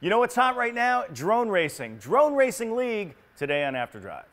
You know what's hot right now? Drone racing. Drone Racing League today on After Drive.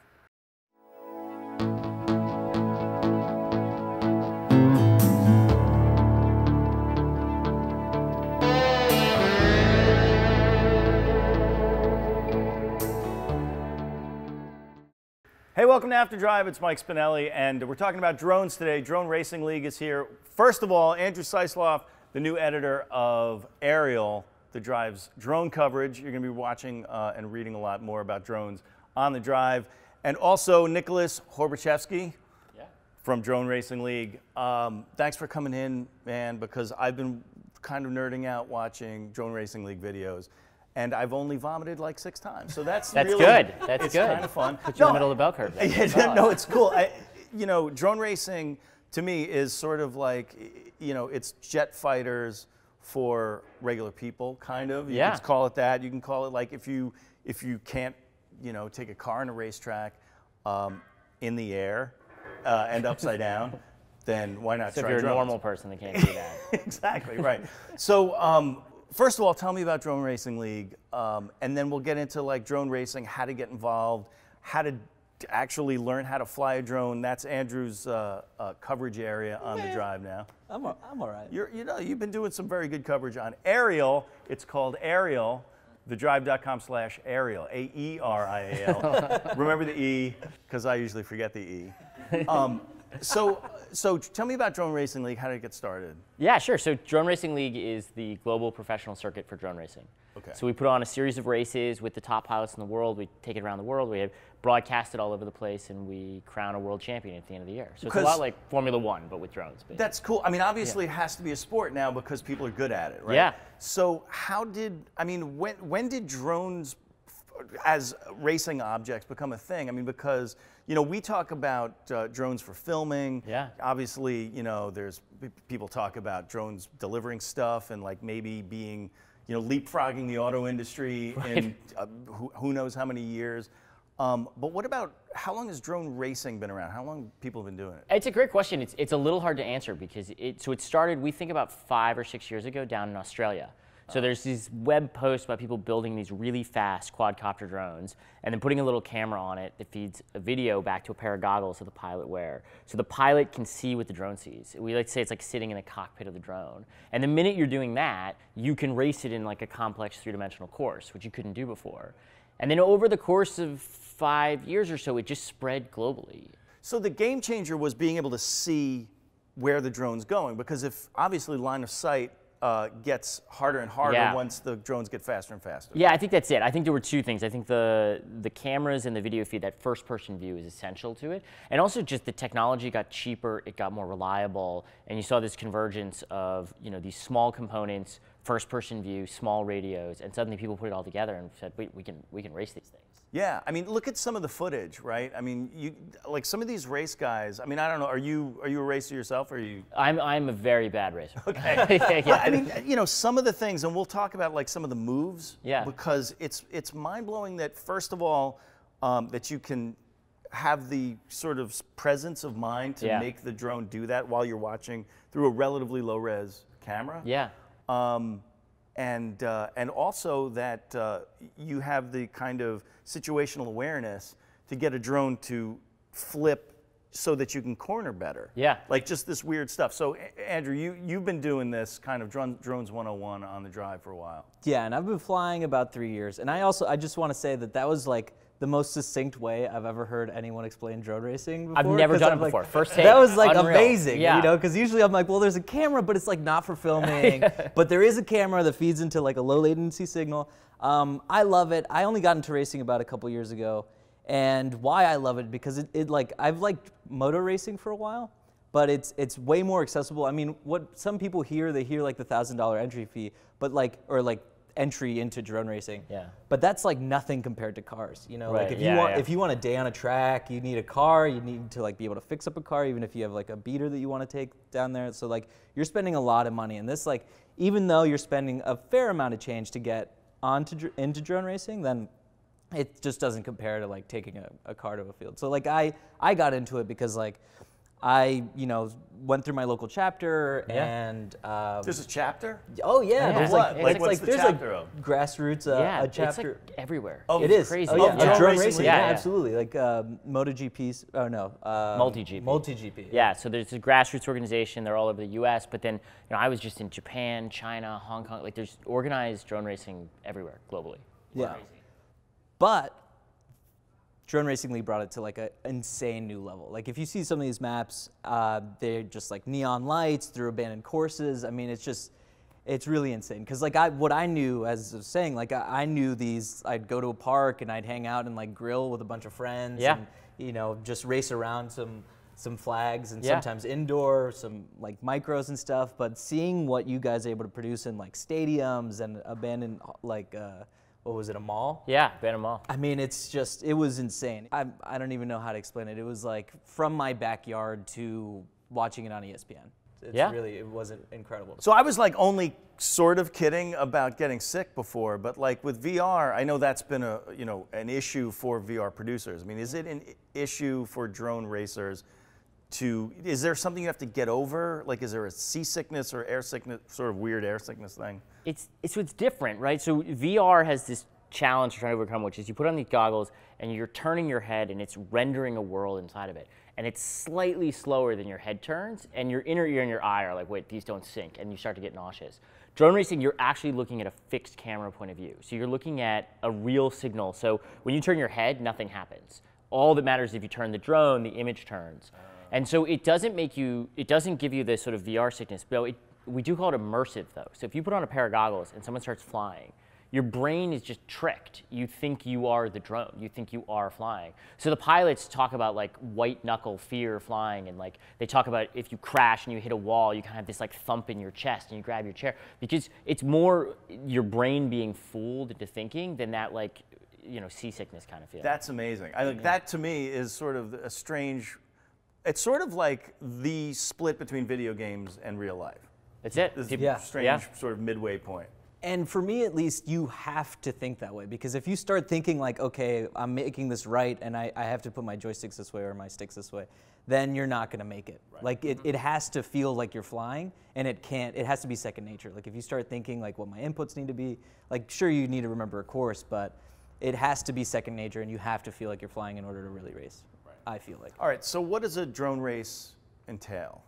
Hey, welcome to After Drive. It's Mike Spinelli, and we're talking about drones today. Drone Racing League is here. First of all, Andrew Seisloff, the new editor of Aerial, that drives drone coverage. You're going to be watching uh, and reading a lot more about drones on the drive. And also Nicholas Horbaczewski Yeah. from Drone Racing League. Um, thanks for coming in, man, because I've been kind of nerding out watching Drone Racing League videos. And I've only vomited like six times, so that's That's really, good. That's it's good. kind of fun. Put you in the middle of the bell curve. Yeah, no, it's cool. I, you know, drone racing to me is sort of like, you know, it's jet fighters for regular people, kind of. You Yeah. can call it that. You can call it like if you if you can't, you know, take a car in a racetrack um, in the air uh, and upside down, then why not So if you're a normal person that can't do that. exactly right. So, um, first of all, tell me about Drone Racing League, um, and then we'll get into like drone racing, how to get involved, how to actually learn how to fly a drone. That's Andrew's uh, uh, coverage area on the drive now. I'm, a, I'm all right. You're, you know, you've been doing some very good coverage on Aerial. It's called Aerial, thedrive.com slash Aerial, A E R I A L. Remember the E, because I usually forget the E. Um, so, so tell me about Drone Racing League. How did it get started? Yeah, sure. So Drone Racing League is the global professional circuit for drone racing. Okay. So we put on a series of races with the top pilots in the world. We take it around the world. We have broadcast it all over the place, and we crown a world champion at the end of the year. So it's a lot like Formula One, but with drones. basically. That's cool. I mean, obviously, it has to be a sport now because people are good at it, right? Yeah. So, how did I mean? When when did drones, as racing objects, become a thing? I mean, because you know we talk about uh, drones for filming. Yeah. Obviously, you know, there's people talk about drones delivering stuff and like maybe being, you know, leapfrogging the auto industry in uh, who, who knows how many years. Um, but what about how long has drone racing been around? How long people have been doing it? It's a great question. It's, it's a little hard to answer because it, so it started, we think about five or six years ago down in Australia. So there's these web posts about people building these really fast quadcopter drones and then putting a little camera on it that feeds a video back to a pair of goggles that the pilot wear. So the pilot can see what the drone sees. We like to say it's like sitting in the cockpit of the drone. And the minute you're doing that, you can race it in like a complex three-dimensional course, which you couldn't do before. And then over the course of five years or so, it just spread globally. So the game changer was being able to see where the drone's going because if obviously line of sight uh, gets harder and harder Yeah. once the drones get faster and faster. Yeah, I think that's it. I think there were two things. I think the the cameras and the video feed, that first person view is essential to it. And also just the technology got cheaper, it got more reliable, and you saw this convergence of, you know, these small components, first person view, small radios, and suddenly people put it all together and said, wait, we can we can race these things. Yeah, I mean, look at some of the footage, right? I mean, you like some of these race guys. I mean, I don't know. Are you are you a racer yourself? Or are you? I'm I'm a very bad racer. Okay. yeah, yeah. I mean, you know, some of the things, and we'll talk about like some of the moves. Yeah. Because it's it's mind blowing that first of all, um, that you can have the sort of presence of mind to Yeah. make the drone do that while you're watching through a relatively low res camera. yeah. Um, and uh, and also that uh, you have the kind of situational awareness to get a drone to flip so that you can corner better. Yeah. Like just this weird stuff. So Andrew, you you've been doing this kind of drone, drones 101 on the drive for a while. Yeah, and I've been flying about three years. And I also, I just want to say that that was like the most succinct way I've ever heard anyone explain drone racing before. I've never done I'm it like- before. First take. That was like Unreal. amazing, Yeah. you know, because usually I'm like, well, there's a camera, but it's like not for filming. but there is a camera that feeds into like a low latency signal. Um, I love it. I only got into racing about a couple years ago. And why I love it, because it, it like, I've liked motor racing for a while but it's it's way more accessible. I mean, what some people hear, they hear like the thousand dollar entry fee, but like or like entry into drone racing. Yeah. But that's like nothing compared to cars. You know, Right, like if yeah, you want yeah. if you want a day on a track, you need a car. You need to like be able to fix up a car, even if you have like a beater that you want to take down there. So like you're spending a lot of money, and this like even though you're spending a fair amount of change to get onto dr- into drone racing, then it just doesn't compare to like taking a, a car to a field. So like I I got into it because like I, you know, went through my local chapter Yeah. and. Um, There's a chapter? oh yeah, Yeah. there's What? like, Like, it's what's like the there's chapter like of? grassroots uh, yeah, a it's like chapter. everywhere. Oh, it is crazy. Oh, yeah, Of of drone drone racing racing. Yeah, Yeah, yeah. absolutely. Like uh, MotoGP. Oh no, uh, Multi-GP. MultiGP. Yeah, so there's a grassroots organization. They're all over the U.S. But then, you know, I was just in Japan, China, Hong Kong. Like, there's organized drone racing everywhere globally. Yeah. But Drone Racing League brought it to like an insane new level. Like if you see some of these maps, uh, they're just like neon lights through abandoned courses. I mean, it's just, it's really insane. Because like I, what I knew, as I was saying, like I, I knew these. I'd go to a park and I'd hang out and like grill with a bunch of friends. Yeah. And, you know, just race around some some flags and Yeah. sometimes indoor, some like micros and stuff. But seeing what you guys are able to produce in like stadiums and abandoned like uh, what was it, a mall? Yeah, Bantam Mall. I mean, it's just, it was insane. I, I don't even know how to explain it. It was like from my backyard to watching it on ESPN. It's Yeah. really, it wasn't incredible. So I was like only sort of kidding about getting sick before, but like with VR, I know that's been a you know an issue for VR producers. I mean, is it an issue for drone racers? To is there something you have to get over? Like, is there a seasickness or air sickness, sort of weird air sickness thing? It's it's what's different, right? So VR has this challenge to try to overcome, which is you put on these goggles and you're turning your head and it's rendering a world inside of it, and it's slightly slower than your head turns, and your inner ear and your eye are like, wait, these don't sync, and you start to get nauseous. Drone racing, you're actually looking at a fixed camera point of view, so you're looking at a real signal. So when you turn your head, nothing happens. All that matters is if you turn the drone, the image turns. And so it doesn't make you, it doesn't give you this sort of VR sickness, but it, we do call it immersive though. So if you put on a pair of goggles and someone starts flying, your brain is just tricked. You think you are the drone. You think you are flying. So the pilots talk about like white knuckle fear flying, and like they talk about if you crash and you hit a wall, you kind of have this like thump in your chest and you grab your chair because it's more your brain being fooled into thinking than that like you know seasickness kind of feeling. That's amazing. I think that to me is sort of a strange. It's sort of like the split between video games and real life. That's it. This People- Yeah. strange Yeah. sort of midway point. And for me, at least, you have to think that way because if you start thinking like, okay, I'm making this right and I, I have to put my joysticks this way or my sticks this way, then you're not going to make it. Like it, mm-hmm. it has to feel like you're flying and it can't, it has to be second nature. Like if you start thinking like what my inputs need to be, like sure you need to remember a course, but it has to be second nature and you have to feel like you're flying in order to really race. I feel like. All right. So what does a drone race entail?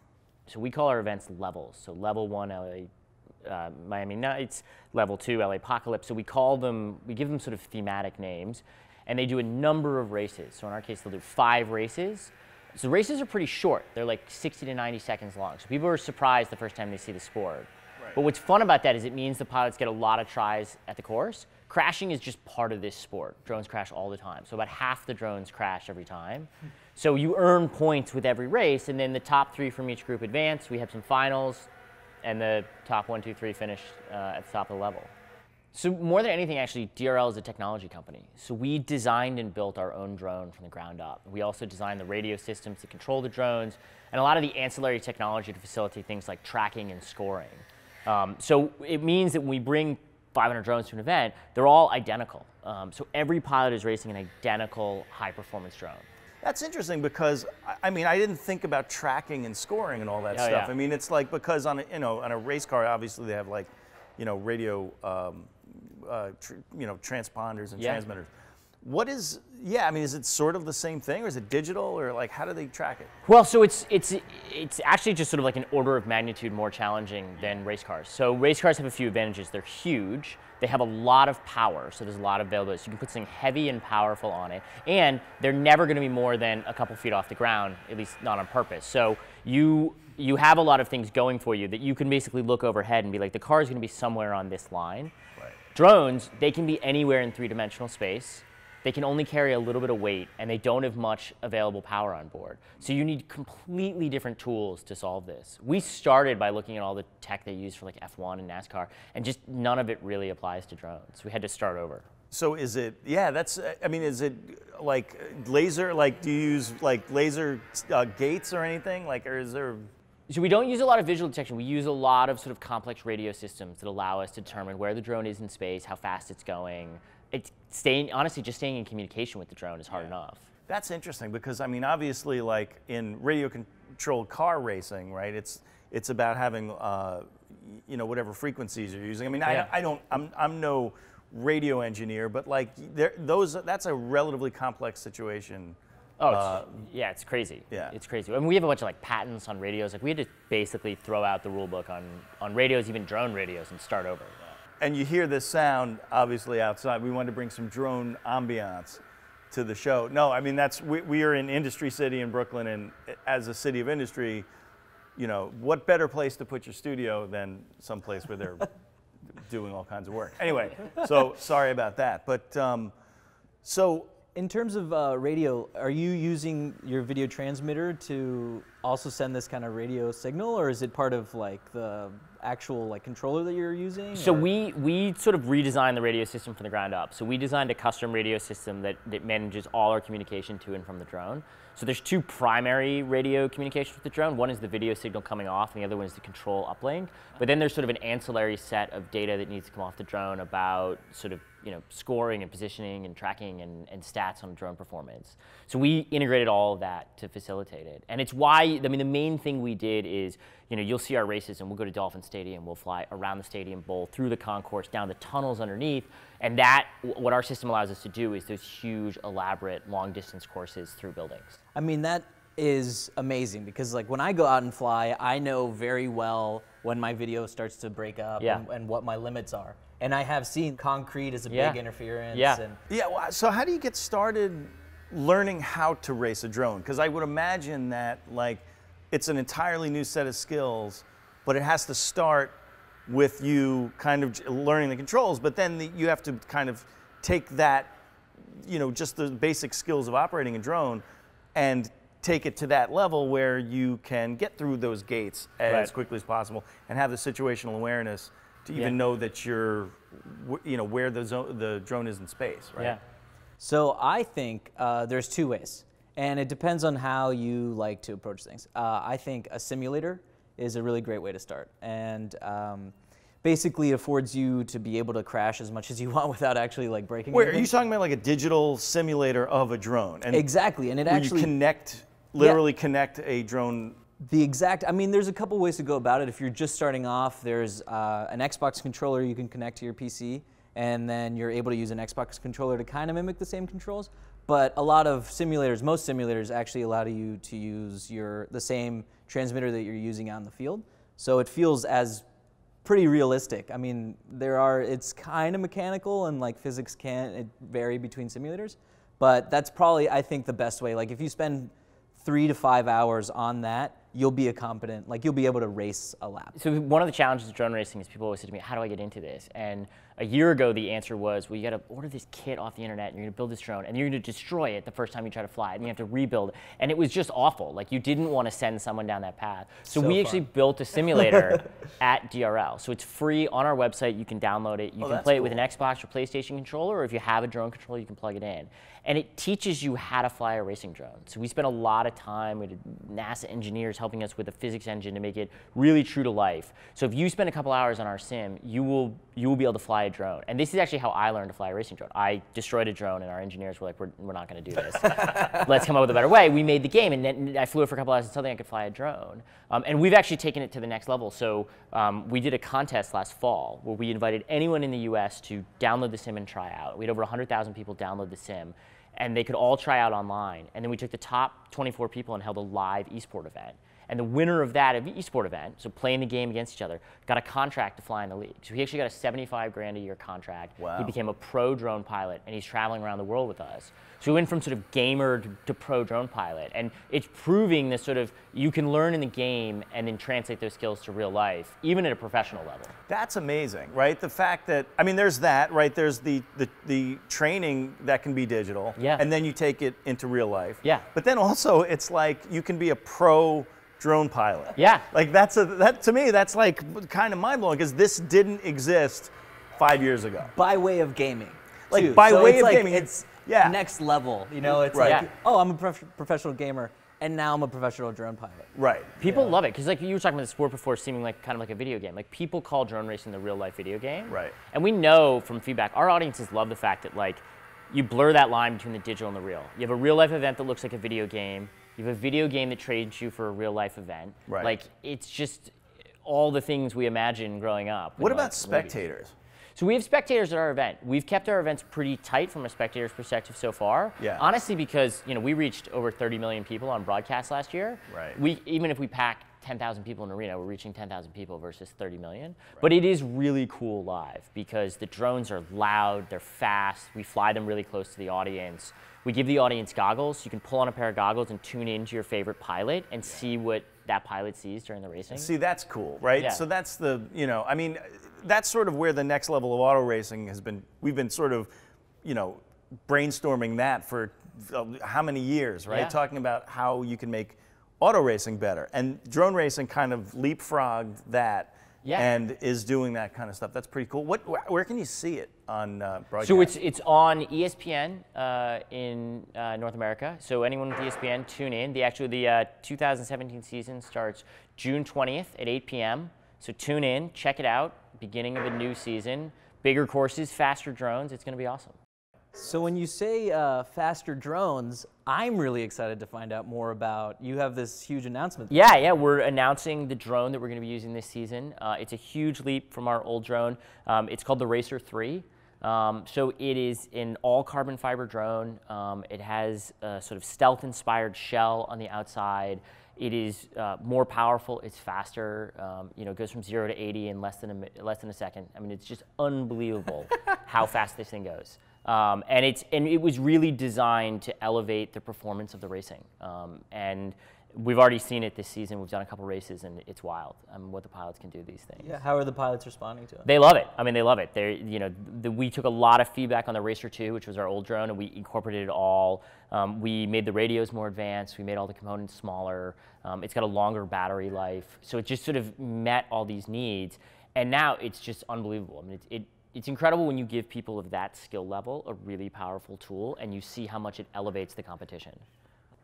So we call our events levels. So level one, LA, uh, Miami Nights, level two, LA Apocalypse. So we call them, we give them sort of thematic names, and they do a number of races. So in our case, they'll do five races. So races are pretty short. They're like 60 to 90 seconds long. So people are surprised the first time they see the sport. But what's fun about that is it means the pilots get a lot of tries at the course. Crashing is just part of this sport. Drones crash all the time. So about half the drones crash every time. So you earn points with every race, and then the top three from each group advance. We have some finals, and the top one, two, three finish uh, at the top of the level. So more than anything, actually, DRL is a technology company. So we designed and built our own drone from the ground up. We also designed the radio systems to control the drones, and a lot of the ancillary technology to facilitate things like tracking and scoring. Um, so it means that when we bring 500 drones to an event, they're all identical. Um, so every pilot is racing an identical high-performance drone. That's interesting because I- I mean I didn't think about tracking and scoring and all that Oh, stuff. yeah. I mean it's like because on a, you know on a race car obviously they have like you know radio um, uh, tr- you know transponders and Yeah. transmitters. What is yeah I mean is it sort of the same thing or is it digital or like how do they track it? Well, so it's it's it's actually just sort of like an order of magnitude more challenging than race cars. So race cars have a few advantages. They're huge. They have a lot of power, so there's a lot of availability. So you can put something heavy and powerful on it, and they're never going to be more than a couple feet off the ground, at least not on purpose. So you you have a lot of things going for you that you can basically look overhead and be like, the car is going to be somewhere on this line. Right. Drones, they can be anywhere in three-dimensional space. They can only carry a little bit of weight, and they don't have much available power on board. So you need completely different tools to solve this. We started by looking at all the tech they use for like F1 and NASCAR, and just none of it really applies to drones. We had to start over. So is it yeah that's I mean is it like laser like do you use like laser uh, gates or anything like or is there So we don't use a lot of visual detection. We use a lot of sort of complex radio systems that allow us to determine where the drone is in space, how fast it's going. It's staying honestly just staying in communication with the drone is hard enough. That's interesting because I mean, obviously, like in radio controlled car racing, right? It's it's about having uh, you know whatever frequencies you're using. I mean, Yeah. I, I don't I'm I'm no radio engineer, but like there, those that's a relatively complex situation. Oh, it's, Uh, yeah, it's crazy. yeah. it's crazy. I mean, we have a bunch of like patents on radios. Like we had to basically throw out the rule book on on radios, even drone radios, and start over. And you hear this sound obviously outside. We wanted to bring some drone ambiance to the show. No, I mean that's we, we are in Industry City in Brooklyn, and as a city of industry, you know what better place to put your studio than someplace where they're doing all kinds of work. Anyway, so sorry about that, but um, so In terms of uh, radio, are you using your video transmitter to also send this kind of radio signal, or is it part of like the actual like controller that you're using? So or- we we sort of redesigned the radio system from the ground up. So we designed a custom radio system that, that manages all our communication to and from the drone. So there's two primary radio communications with the drone. One is the video signal coming off, and the other one is the control uplink. But then there's sort of an ancillary set of data that needs to come off the drone about sort of you know scoring and positioning and tracking and, and stats on drone performance. So we integrated all of that to facilitate it. And it's why I mean the main thing we did is you know you'll see our races and we'll go to Dolphin Stadium, we'll fly around the stadium bowl, through the concourse, down the tunnels underneath, and that what our system allows us to do is those huge, elaborate, long distance courses through buildings. I mean, that is amazing because like when I go out and fly, I know very well when my video starts to break up Yeah. and, and what my limits are. And I have seen concrete as a Yeah. big interference. Yeah. And Yeah, well, so how do you get started learning how to race a drone? Because I would imagine that like it's an entirely new set of skills, but it has to start with you kind of learning the controls, but then the, you have to kind of take that, you know, just the basic skills of operating a drone and take it to that level where you can get through those gates as Right. quickly as possible and have the situational awareness to even Yeah. know that you're, you know, where the, zo- the drone is in space, right? Yeah. So I think uh, there's two ways, and it depends on how you like to approach things. Uh, I think a simulator is a really great way to start, and um, basically affords you to be able to crash as much as you want without actually like breaking. Wait, are you talking about like a digital simulator of a drone? And Exactly, and it actually you connect, literally connect a drone. The exact, I mean, there's a couple ways to go about it. If you're just starting off, there's uh, an Xbox controller you can connect to your PC, and then you're able to use an Xbox controller to kind of mimic the same controls. But a lot of simulators, most simulators actually allow you to use your the same transmitter that you're using out in the field. So it feels as pretty realistic. I mean, there are it's kind of mechanical and like physics can it vary between simulators, but that's probably I think the best way. Like if you spend three to five hours on that, you'll be a competent like you'll be able to race a lap. So one of the challenges of drone racing is people always say to me, "How do I get into this?" And a year ago, the answer was, "Well, you got to order this kit off the internet, and you're going to build this drone, and you're going to destroy it the first time you try to fly it, and you have to rebuild." And it was just awful. Like you didn't want to send someone down that path. So, So we fun. actually built a simulator at DRL. So it's free on our website. You can download it. You Oh, can play it with an Xbox or PlayStation controller, or if you have a drone controller, you can plug it in. And it teaches you how to fly a racing drone. So we spent a lot of time with NASA engineers helping us with a physics engine to make it really true to life. So if you spend a couple hours on our sim, you will you will be able to fly a drone. And this is actually how I learned to fly a racing drone. I destroyed a drone, and our engineers were like, "We're, we're not going to do this. Let's come up with a better way." We made the game, and then I flew it for a couple hours and suddenly I could fly a drone. Um, and we've actually taken it to the next level. So um, we did a contest last fall where we invited anyone in the U.S. to download the sim and try out. We had over 100,000 people download the sim, and they could all try out online. And then we took the top 24 people and held a live esport event. And the winner of that of the esport event, so playing the game against each other, got a contract to fly in the league. So he actually got a 75 grand a year contract. Wow. He became a pro drone pilot, and he's traveling around the world with us. So we went from sort of gamer to, to pro drone pilot, and it's proving this sort of you can learn in the game and then translate those skills to real life, even at a professional level. That's amazing, right? The fact that I mean, there's that, right? There's the the, the training that can be digital, Yeah. and then you take it into real life, Yeah. But then also, it's like you can be a pro drone pilot, Yeah. Like that's a that to me, that's like kind of mind blowing because this didn't exist five years ago. By way of gaming. Like, too. by So way it's of like, gaming, It's yeah. next level. You know, it's Right. like Yeah. oh, I'm a prof- professional gamer, and now I'm a professional drone pilot. Right. People love it because, like you were talking about the sport before, seeming like kind of like a video game. Like people call drone racing the real life video game. Right. And we know from feedback, our audiences love the fact that like you blur that line between the digital and the real. You have a real life event that looks like a video game, You have a video game that trains you for a real life event. Right. Like it's just all the things we imagine growing up. What about like, movies. spectators? So we have spectators at our event. We've kept our events pretty tight from a spectator's perspective so far. Yeah. Honestly, because you know we reached over 30 million people on broadcast last year. Right. We even if we pack 10,000 people in an arena, we're reaching 10,000 people versus 30 million. Right. But it is really cool live because the drones are loud, they're fast. We fly them really close to the audience. We give the audience goggles. You can pull on a pair of goggles and tune into your favorite pilot and see what that pilot sees during the racing. See, that's cool, right? Yeah. So that's the, you know, I mean, that's sort of where the next level of auto racing has been. We've been sort of, you know, brainstorming that for uh, how many years, right? Yeah. Talking about how you can make auto racing better. And drone racing kind of leapfrogged that Yeah. and is doing that kind of stuff. That's pretty cool. What, wh- where can you see it on uh, broadcast? So it's it's on ESPN uh, in uh, North America. So anyone with ESPN, tune in. The actually the uh, 2017 season starts June 20th at 8 p.m. So tune in, check it out. Beginning of a new season, bigger courses, faster drones. It's going to be awesome. So when you say uh, faster drones, I'm really excited to find out more about. You have this huge announcement. Yeah, yeah, we're announcing the drone that we're going to be using this season. Uh, it's a huge leap from our old drone. Um, it's called the Racer 3. Um, so it is an all carbon fiber drone. Um, it has a sort of stealth inspired shell on the outside. It is uh, more powerful. It's faster. Um, you know, it goes from zero to 80 in less than a less than a second. I mean, it's just unbelievable how fast this thing goes. Um, and it's and it was really designed to elevate the performance of the racing. Um, and we've already seen it this season. We've done a couple races, and it's wild. Um, what the pilots can do these things. Yeah, how are the pilots responding to it? They love it. I mean, they love it. They, you know, the, we took a lot of feedback on the Racer 2, which was our old drone, and we incorporated it all. Um, we made the radios more advanced. We made all the components smaller. Um, it's got a longer battery life, so it just sort of met all these needs. And now it's just unbelievable. I mean, it, it, it's incredible when you give people of that skill level a really powerful tool, and you see how much it elevates the competition.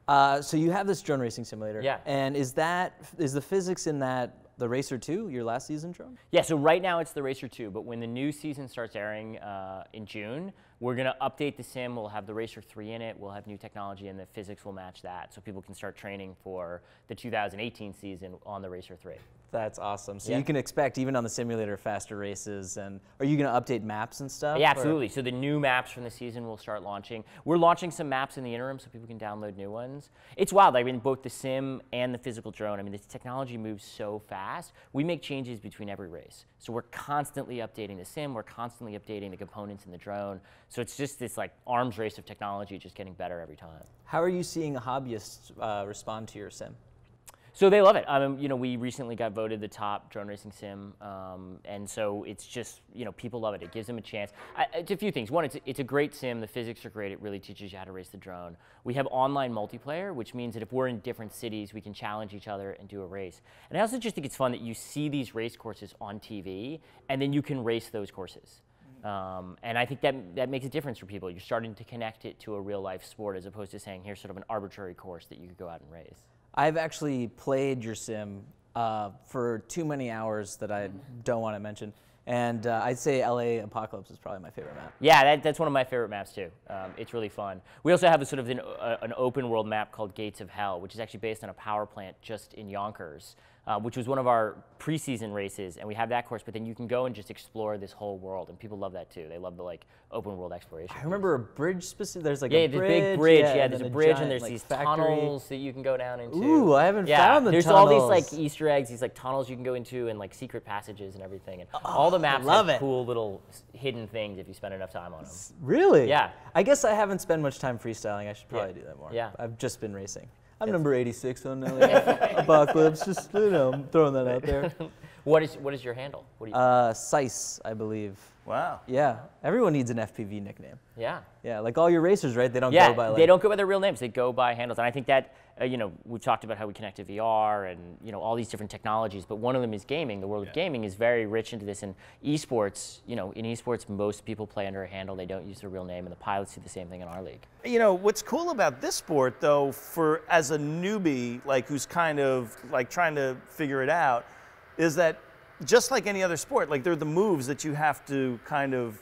Uh, so you have this drone racing simulator. Yeah. And is that is the physics in that the Racer 2, your last season drone? Yeah, so right now it's the Racer 2, but when the new season starts airing uh, in June, we're going to update the sim. We'll have the Racer 3 in it. We'll have new technology, and the physics will match that so people can start training for the 2018 season on the Racer 3. That's awesome. So Yeah. you can expect even on the simulator faster races and are you going to update maps and stuff? Yeah, or- absolutely. So the new maps from the season will start launching. We're launching some maps in the interim so people can download new ones. It's wild. I mean, both the sim and the physical drone. I mean, the technology moves so fast. We make changes between every race. So we're constantly updating the sim. We're constantly updating the components in the drone. So it's just this like arms race of technology, just getting better every time. How are you seeing hobbyists uh, respond to your sim? So they love it. I mean, you know, we recently got voted the top drone racing sim, um, and so it's just, you know, people love it. It gives them a chance. I, it's a few things. One, it's, it's a great sim. The physics are great. It really teaches you how to race the drone. We have online multiplayer, which means that if we're in different cities, we can challenge each other and do a race. And I also just think it's fun that you see these race courses on TV, and then you can race those courses. Um, and I think that that makes a difference for people. You're starting to connect it to a real life sport as opposed to saying here's sort of an arbitrary course that you could go out and race. I've actually played your sim uh, for too many hours that I don't want to mention. And uh, I'd say LA Apocalypse is probably my favorite map. Yeah, that, that's one of my favorite maps too. Um, it's really fun. We also have a sort of an, uh, an open world map called Gates of Hell, which is actually based on a power plant just in Yonkers, uh, which was one of our preseason races, and we have that course. But then you can go and just explore this whole world, and people love that too. They love the like open world exploration. I remember a bridge specific. There's like Yeah, a bridge. big bridge. Yeah, and there's a bridge, giant, and there's like, these factory. tunnels that you can go down into. Ooh, I haven't yeah, found the there's all these like. Easter eggs, these like tunnels you can go into, and like secret passages and everything. And all the maps love have it. cool little hidden things if you spend enough time on them. Really? Yeah. I guess I haven't spent much time freestyling. I should probably do that more. Yeah. I've just been racing. I'm number 86 on LA Apocalypse. Just you know, I'm throwing that out there. What is what is your handle? What do you? Uh, Sice, I believe. Wow. Yeah. Everyone needs an FPV nickname. yeah. Yeah, like all your racers, right? They don't Yeah, go by like. they don't go by their real names. They go by handles, and I think that uh, you know we've talked about how we connect to VR and you know all these different technologies, but one of them is gaming. The world of gaming is very rich into this, and esports. You know, in esports, most people play under a handle. They don't use their real name, and the pilots do the same thing in our league. You know what's cool about this sport, though, for as a newbie, like who's kind of like trying to figure it out, is that just like any other sport, like they're the moves that you have to kind of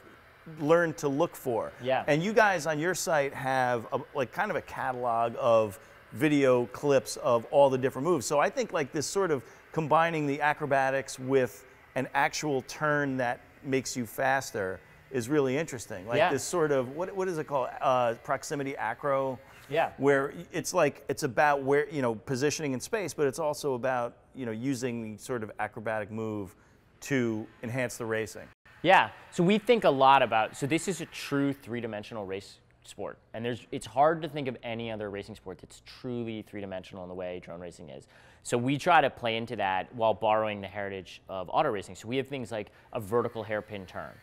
learn to look for. Yeah. And you guys on your site have a, like kind of a catalog of video clips of all the different moves. So I think like this sort of combining the acrobatics with an actual turn that makes you faster is really interesting. Like Yeah. this sort of what what is it called? Uh, proximity acro. Yeah. Where it's like it's about where you know positioning in space, but it's also about you know using the sort of acrobatic move to enhance the racing. Yeah. So we think a lot about. So this is a true three-dimensional race sport, and there's. It's hard to think of any other racing sport that's truly three-dimensional in the way drone racing is. So we try to play into that while borrowing the heritage of auto racing. So we have things like a vertical hairpin turn.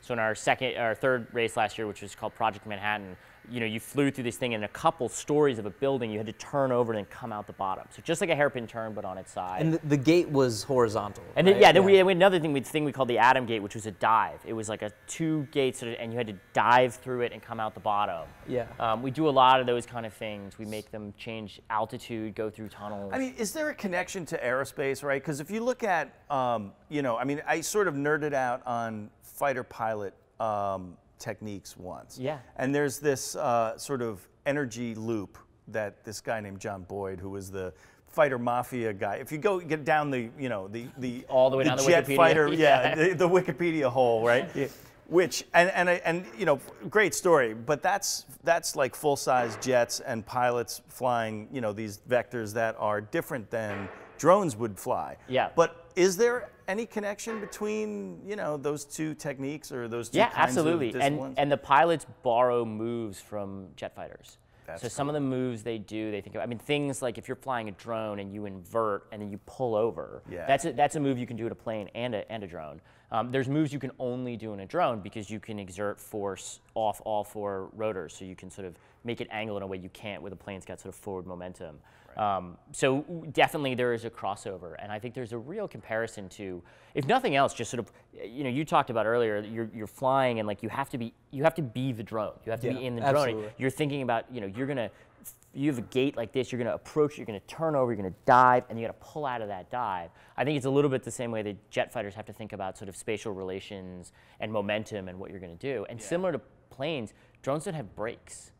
So in our second, our third race last year, which was called Project Manhattan, you know, you flew through this thing in a couple stories of a building. You had to turn over and then come out the bottom. So just like a hairpin turn, but on its side. And the, the gate was horizontal. And then, yeah, then we had another thing we thing we called the Atom Gate, which was a dive. It was like a two gates, sort of- and you had to dive through it and come out the bottom. Yeah. Um, we do a lot of those kind of things. We make them change altitude, go through tunnels. I mean, is there a connection to aerospace, right? Because if you look at, um, you know, I mean, I sort of nerded out on fighter pilot um, techniques once. Yeah. And there's this uh, sort of energy loop that this guy named John Boyd, who was the fighter mafia guy. If you go get down the, you know, the the All the way down the jet Wikipedia. fighter, Yeah. yeah, the, the Wikipedia hole, right? Which and and and you know, great story, but that's that's like full size jets and pilots flying, you know, these vectors that are different than drones would fly. Yeah. But is there any connection between you know those two techniques or those two yeah, absolutely. And and the pilots borrow moves from jet fighters. That's so some of the moves they do, they think of. I mean, things like if you're flying a drone and you invert and then you pull over. Yeah. That's a, that's a move you can do in a plane and a and a drone. Um, there's moves you can only do in a drone because you can exert force off all four rotors, so you can sort of make it angle in a way you can't where the plane's got sort of forward momentum. Um, so definitely there is a crossover, and I think there's a real comparison to, if nothing else, just sort of, you know, you talked about earlier, you're, you're flying and like you have to be, you have to be the drone. You have to Yeah, be in the drone. absolutely. You're thinking about, you know, you're gonna, you have a gate like this, you're gonna approach, you're gonna turn over, you're gonna dive, and you gotta pull out of that dive. I think it's a little bit the same way that jet fighters have to think about sort of spatial relations and momentum and what you're gonna do. And similar to planes, drones don't have brakes.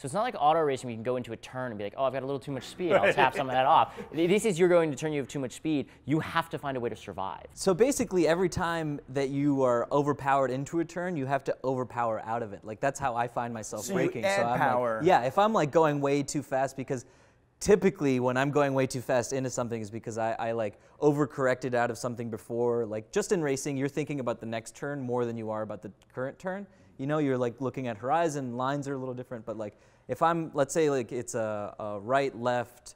So it's not like auto racing where you can go into a turn and be like, oh, I've got a little too much speed, I'll tap some of that off. This is you're going to turn, you have too much speed. You have to find a way to survive. So basically, every time that you are overpowered into a turn, you have to overpower out of it. Like that's how I find myself So you add so I'm power. Like, yeah, if I'm like going way too fast, because typically when I'm going way too fast into something is because I, I like overcorrected out of something before. Like just in racing, you're thinking about the next turn more than you are about the current turn. You know, you're like looking at horizon, lines are a little different, but like if I'm, let's say like it's a, a right, left,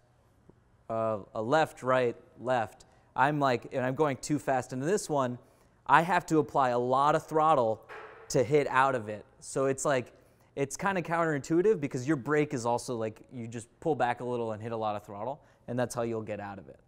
uh, a left, right, left, I'm like, and I'm going too fast into this one, I have to apply a lot of throttle to hit out of it. So it's like, it's kind of counterintuitive because your brake is also like, you just pull back a little and hit a lot of throttle, and that's how you'll get out of it.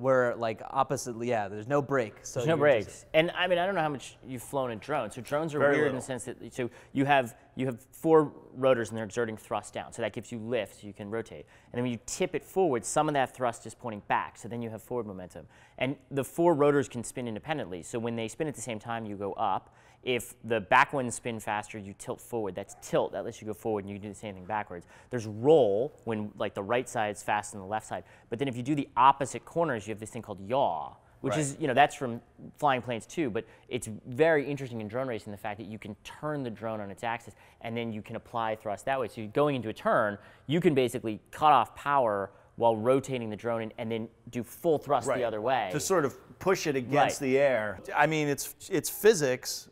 Where like oppositely, yeah, there's no break. So There's no you're just- And I mean, I don't know how much you've flown a drone. So drones are Very weird in the sense that so you have you have four rotors and they're exerting thrust down. So that gives you lift, so you can rotate. And then when you tip it forward, some of that thrust is pointing back. So then you have forward momentum. And the four rotors can spin independently. So when they spin at the same time, you go up. If the back ones spin faster, you tilt forward. That's tilt. That lets you go forward, and you can do the same thing backwards. There's roll when like the right side is faster than the left side. But then if you do the opposite corners, you have this thing called yaw, which Right. is you know that's from flying planes too. But it's very interesting in drone racing the fact that you can turn the drone on its axis, and then you can apply thrust that way. So you're going into a turn, you can basically cut off power while rotating the drone and, and then do full thrust the other way. to sort of push it against Right. the air. I mean, it's it's physics,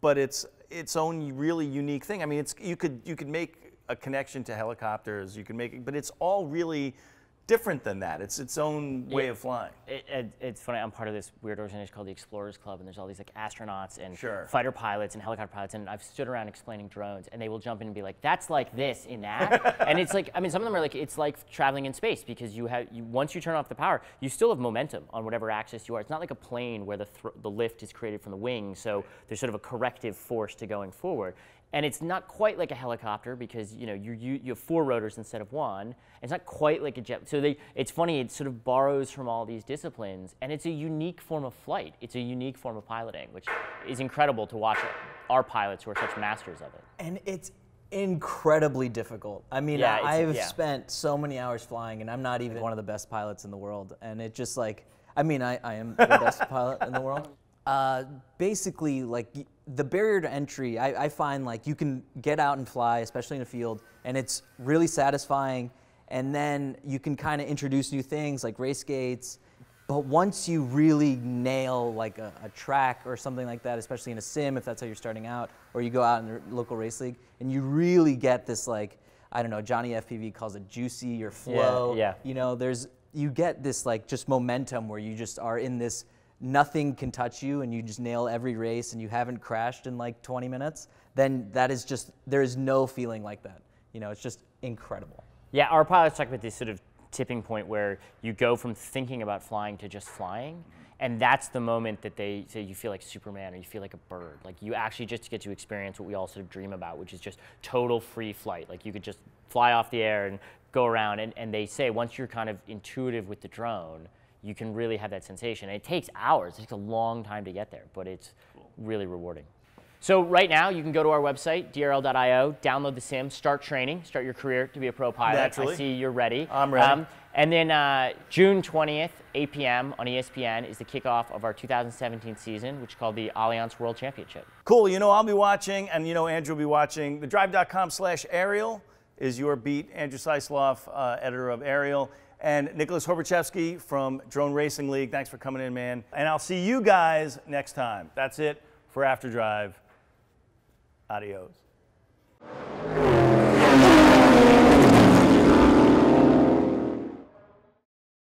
but it's its own really unique thing. I mean, it's you could you could make a connection to helicopters. You can make it, but it's all really different than that. It's its own way Yeah. of flying. It, it, it's funny. I'm part of this weird organization called the Explorers Club, and there's all these like astronauts and Sure. fighter pilots and helicopter pilots, and I've stood around explaining drones, and they will jump in and be like, "That's like this in that," and it's like, I mean, some of them are like, it's like traveling in space because you have, you, once you turn off the power, you still have momentum on whatever axis you are. It's not like a plane where the the lift is created from the wing, so there's sort of a corrective force to going forward. And it's not quite like a helicopter because you know you, you, you have four rotors instead of one. It's not quite like a jet. So they, it's funny. It sort of borrows from all these disciplines, and it's a unique form of flight. It's a unique form of piloting, which is incredible to watch our pilots who are such masters of it. And it's incredibly difficult. I mean, Yeah, I've yeah. spent so many hours flying, and I'm not even one of the best pilots in the world. And it just like, I mean, I, I am the best pilot in the world. Uh, basically, like the barrier to entry, I, I find like you can get out and fly, especially in a field, and it's really satisfying. And then you can kind of introduce new things like race gates. But once you really nail like a, a track or something like that, especially in a sim, if that's how you're starting out, or you go out in the local race league, and you really get this like, I don't know, Johnny FPV calls it juicy or flow. Yeah, yeah. You know, there's you get this like just momentum where you just are in this nothing can touch you and you just nail every race and you haven't crashed in like 20 minutes. Then that is just there is no feeling like that. You know, it's just incredible. Yeah, our pilots talk about this sort of tipping point where you go from thinking about flying to just flying. And that's the moment that they say you feel like Superman or you feel like a bird. Like you actually just get to experience what we all sort of dream about, which is just total free flight. Like you could just fly off the air and go around. And, and they say once you're kind of intuitive with the drone, you can really have that sensation. And it takes hours, it takes a long time to get there, but it's really rewarding. So right now, you can go to our website, drl.io, download the sim, start training, start your career to be a pro pilot. Naturally. I see you're ready. I'm ready. and then uh, June 20th, 8 p.m. on ESPN is the kickoff of our 2017 season, which is called the Allianz World Championship. Cool. You know, I'll be watching, and you know, Andrew will be watching. The drive.com slash Aerial is your beat. Andrew Seisloff, uh, editor of Aerial, and Nicholas Horbaczewski from Drone Racing League. Thanks for coming in, man. And I'll see you guys next time. That's it for After Drive. Adios.